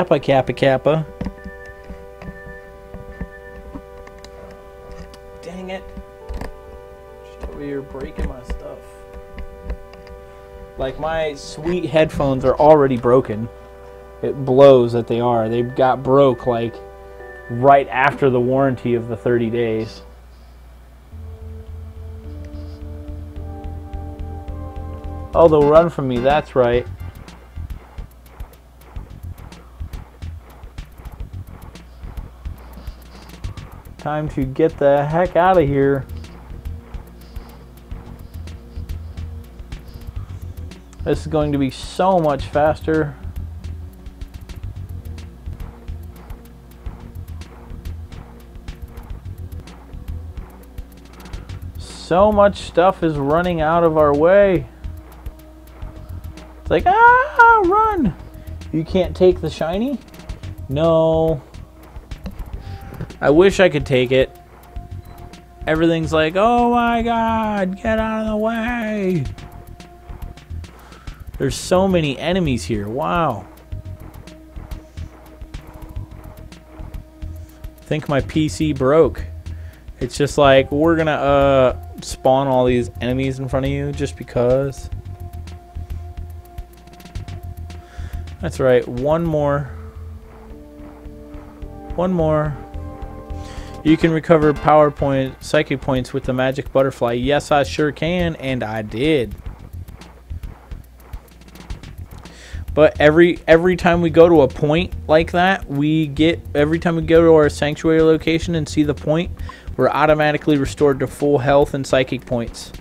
Kappa, Kappa, Kappa. Dang it. Just over here breaking my stuff. Like, my sweet headphones are already broken. It blows that they are. They got broke, like, right after the warranty of the 30 days. Oh, they'll run from me. That's right. Time to get the heck out of here. This is going to be so much faster. So much stuff is running out of our way. It's like, ah, run! You can't take the shiny? No. I wish I could take it. Everything's like, oh my god, get out of the way! There's so many enemies here. Wow. I think my PC broke. It's just like, we're gonna uh, spawn all these enemies in front of you just because. That's right, one more. One more. You can recover power point, psychic points with the magic butterfly. Yes, I sure can, and I did. But every every time we go to a point like that, we get every time we go to our sanctuary location and see the point, we're automatically restored to full health and psychic points.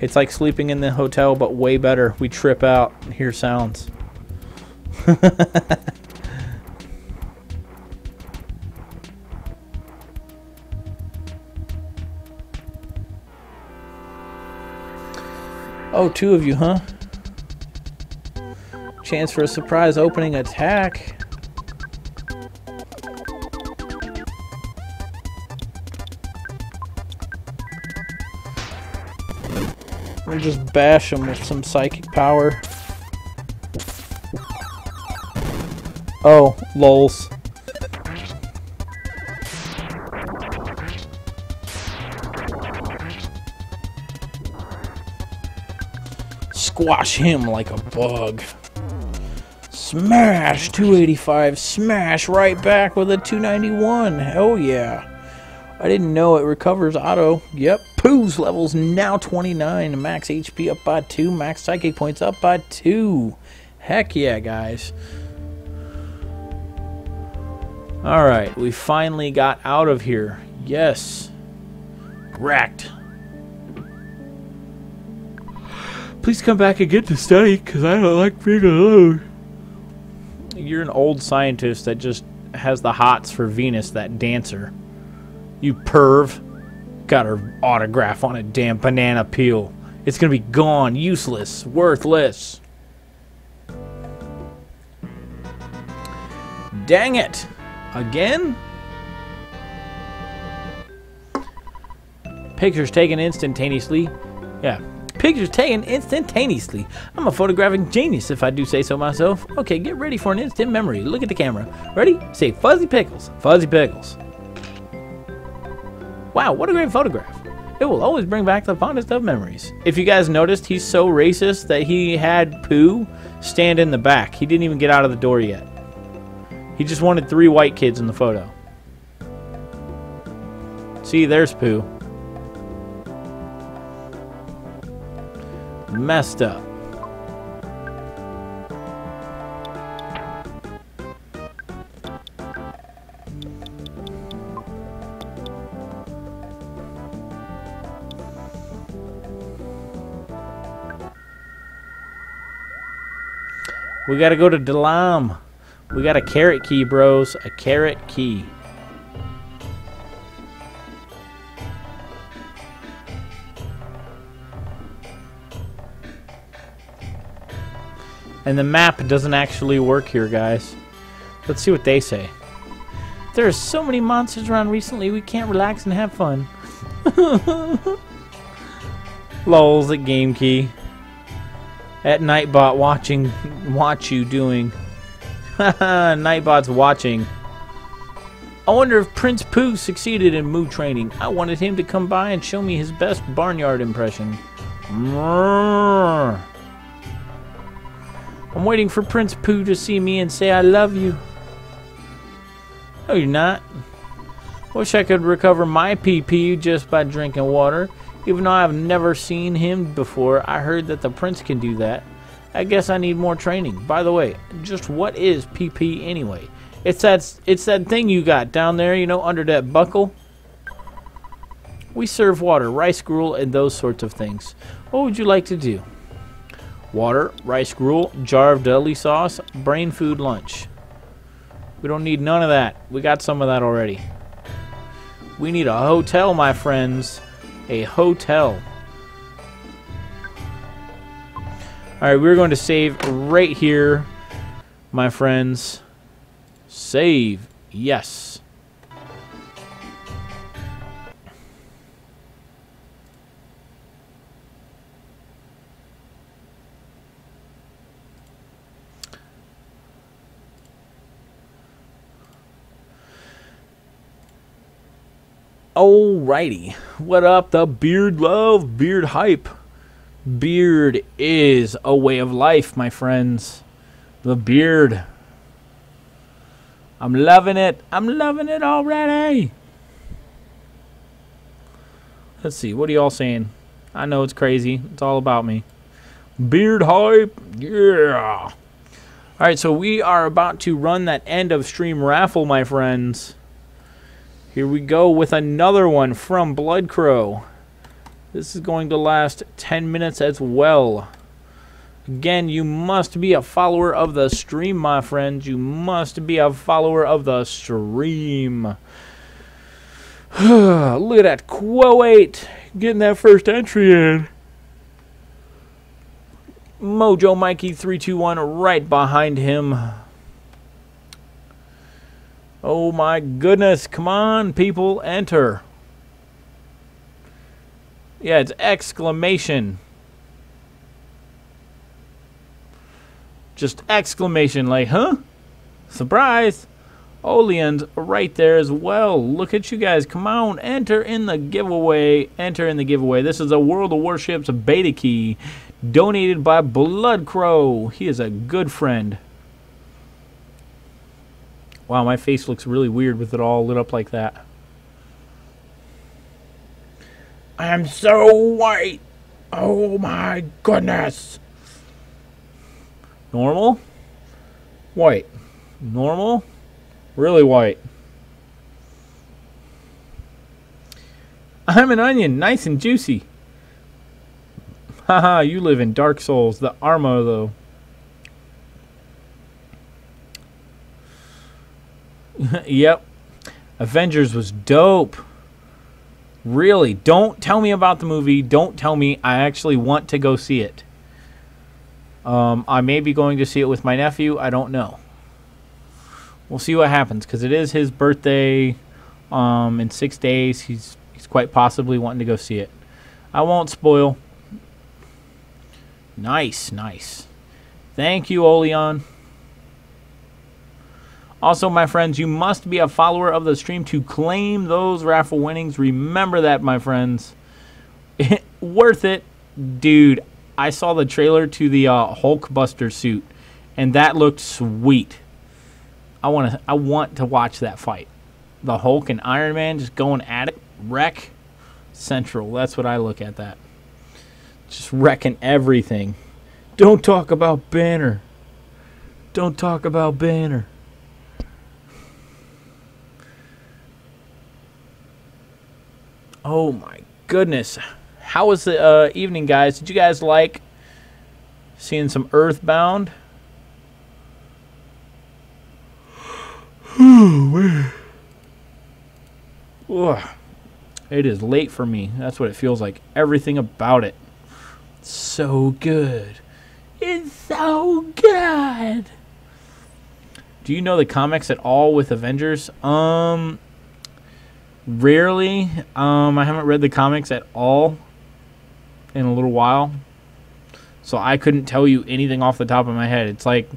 It's like sleeping in the hotel, but way better. We trip out, and hear sounds. oh, two of you, huh? Chance for a surprise opening attack. We'll just bash them with some psychic power. Oh, lols. Squash him like a bug. Smash 285. Smash right back with a 291. Hell yeah. I didn't know it recovers auto. Yep. Poo's levels now 29. Max HP up by 2. Max psychic points up by 2. Heck yeah, guys. Alright, we finally got out of here. Yes. Wrecked. Please come back and get to study, because I don't like being alone. You're an old scientist that just has the hots for Venus, that dancer. You perv. Got her autograph on a damn banana peel. It's gonna be gone, useless, worthless. Dang it! Again? Pictures taken instantaneously. Yeah, pictures taken instantaneously. I'm a photographic genius, if I do say so myself. Okay, get ready for an instant memory. Look at the camera. Ready? Say Fuzzy Pickles. Fuzzy Pickles. Wow, what a great photograph. It will always bring back the fondest of memories. If you guys noticed, he's so racist that he had Poo stand in the back. He didn't even get out of the door yet. He just wanted three white kids in the photo. See, there's Poo. Messed up. We gotta go to Dalaam. We got a carrot key, bros. A carrot key. And the map doesn't actually work here, guys. Let's see what they say. There are so many monsters around recently, we can't relax and have fun. Lols at Game Key. At Nightbot watching, watch you doing. Nightbot's watching. I wonder if Prince Poo succeeded in Mu training. I wanted him to come by and show me his best barnyard impression. I'm waiting for Prince Poo to see me and say I love you. No, you're not. Wish I could recover my PP just by drinking water. Even though I've never seen him before, I heard that the prince can do that. I guess I need more training. By the way, just what is PP anyway? It's that it's that thing you got down there, you know, under that buckle. We serve water, rice gruel, and those sorts of things. What would you like to do? Water, rice gruel, jar of deli sauce, brain food lunch. We don't need none of that. We got some of that already. We need a hotel, my friends. A hotel. Alright, we're going to save right here, my friends. Save. Yes. Alrighty. What up, the beard love, beard hype? Beard is a way of life, my friends. The beard. I'm loving it. I'm loving it already. Let's see. What are y'all saying? I know it's crazy. It's all about me. Beard hype. Yeah. All right, so we are about to run that end of stream raffle, my friends. Here we go with another one from Blood Crow. This is going to last 10 minutes as well. Again, you must be a follower of the stream, my friends. You must be a follower of the stream. Look at that Quo 8 getting that first entry in. Mojo Mikey 321 right behind him. Oh my goodness. Come on, people. Enter. Yeah, it's exclamation. Just exclamation like, huh? Surprise. Olean's right there as well. Look at you guys. Come on. Enter in the giveaway. Enter in the giveaway. This is a World of Warships beta key donated by Blood Crow. He is a good friend. Wow, my face looks really weird with it all lit up like that. I'm so white. Oh my goodness. Normal. White. Normal. Really white. I'm an onion, nice and juicy. Haha, you live in Dark Souls. The Armo, though. yep. Avengers was dope. Really, don't tell me about the movie. Don't tell me. I actually want to go see it. Um, I may be going to see it with my nephew. I don't know. We'll see what happens because it is his birthday um, in six days. He's he's quite possibly wanting to go see it. I won't spoil. Nice, nice. Thank you, Oleon. Also, my friends, you must be a follower of the stream to claim those raffle winnings. Remember that, my friends. Worth it. Dude, I saw the trailer to the uh, Hulkbuster suit, and that looked sweet. I want to I want to watch that fight. The Hulk and Iron Man just going at it. Wreck Central. That's what I look at that. Just wrecking everything. Don't talk about Banner. Don't talk about Banner. Oh my goodness. How was the uh, evening, guys? Did you guys like seeing some Earthbound? It is late for me. That's what it feels like. Everything about it. So good. It's so good. Do you know the comics at all with Avengers? Um, Rarely. Um, I haven't read the comics at all in a little while. So I couldn't tell you anything off the top of my head. It's like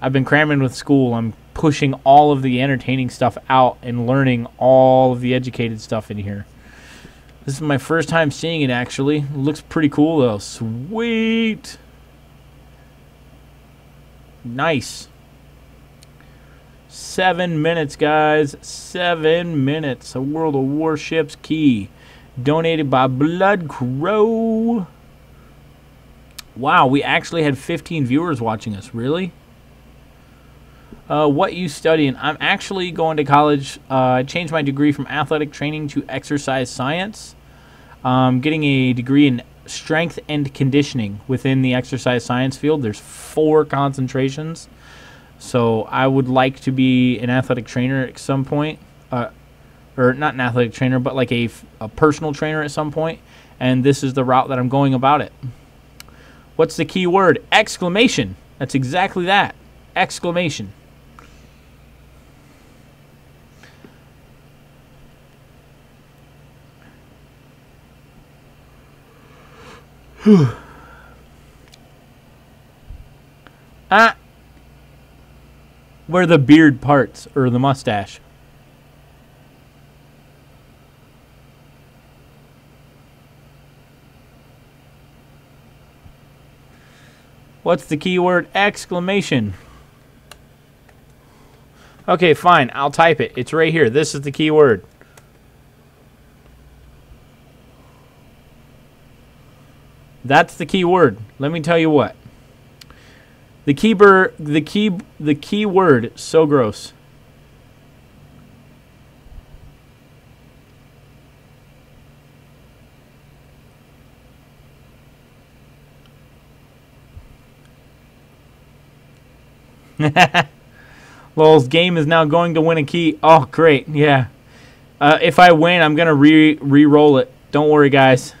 I've been cramming with school. I'm pushing all of the entertaining stuff out and learning all of the educated stuff in here. This is my first time seeing it actually. It looks pretty cool though. Sweet. Nice. Seven minutes, guys. Seven minutes. A World of Warships key. Donated by Blood Crow. Wow, we actually had 15 viewers watching us. Really? Uh, what you studying? I'm actually going to college. Uh, I changed my degree from athletic training to exercise science. Um, getting a degree in strength and conditioning within the exercise science field. There's four concentrations. So I would like to be an athletic trainer at some point, uh, or not an athletic trainer, but like a, a personal trainer at some point. And this is the route that I'm going about it. What's the key word? Exclamation. That's exactly that. Exclamation. ah. Where the beard parts, or the mustache. What's the keyword? Exclamation. Okay, fine. I'll type it. It's right here. This is the keyword. That's the key word. Let me tell you what. The key bur- the key the key word so gross. Lol's game is now going to win a key. Oh, great. Yeah. Uh, if I win, I'm going to re re-roll it. Don't worry, guys.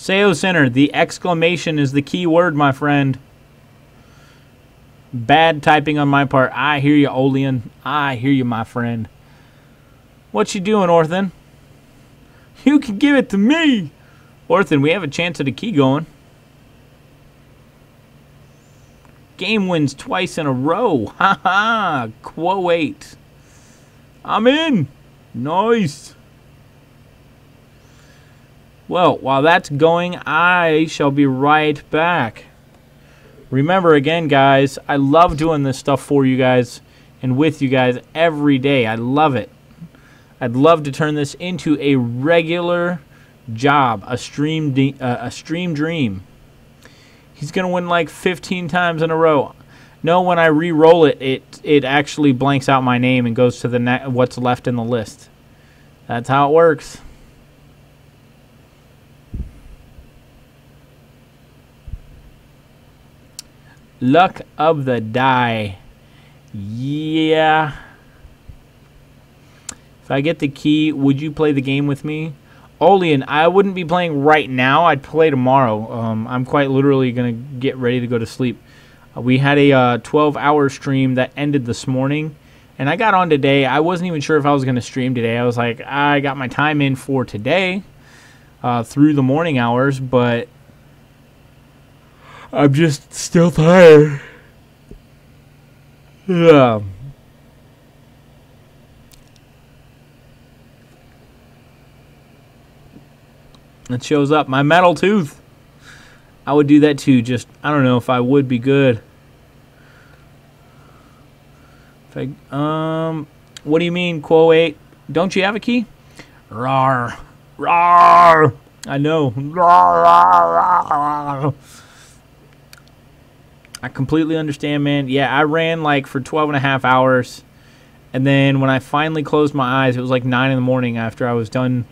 SEO Center, the exclamation is the key word, my friend. Bad typing on my part. I hear you, Olean. I hear you, my friend. What you doing, Orthan? You can give it to me. Orthan, we have a chance at a key going. Game wins twice in a row. Ha ha. Quo 8. I'm in. Nice. Well, while that's going, I shall be right back. Remember, again, guys, I love doing this stuff for you guys and with you guys every day. I love it. I'd love to turn this into a regular job, a stream, uh, a stream dream. He's gonna win like 15 times in a row. No, when I re-roll it, it it actually blanks out my name and goes to the what's left in the list. That's how it works. Luck of the die. Yeah. If I get the key, would you play the game with me? Olean, I wouldn't be playing right now. I'd play tomorrow. Um, I'm quite literally going to get ready to go to sleep. Uh, we had a uh, 12 hour stream that ended this morning. And I got on today. I wasn't even sure if I was going to stream today. I was like, I got my time in for today uh, through the morning hours, but I'm just still tired. Yeah. It shows up. My metal tooth. I would do that too. Just, I don't know if I would be good. If I, um, what do you mean, Quo 8? Don't you have a key? Rar. Rar. I know. Rar, rar, rar. I completely understand, man. Yeah, I ran like for 12 and a half hours. And then when I finally closed my eyes, it was like 9 in the morning after I was done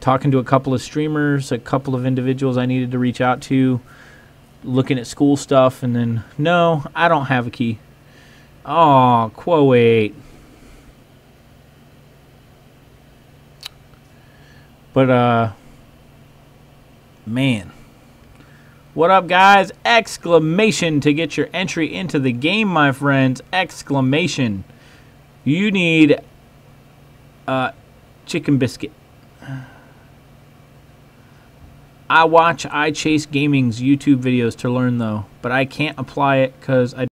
talking to a couple of streamers, a couple of individuals I needed to reach out to, looking at school stuff. And then, no, I don't have a key. Oh, Quo 8. But, uh, man. What up, guys? Exclamation to get your entry into the game, my friends. Exclamation. You need a chicken biscuit. I watch I Chase Gaming's YouTube videos to learn though, but I can't apply it because I